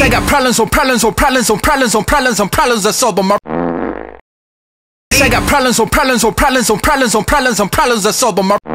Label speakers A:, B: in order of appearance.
A: I got problems on problems on problems on problems on problems on problems that solve my. I got problems on problems on problems on problems on problems on problems that solve my.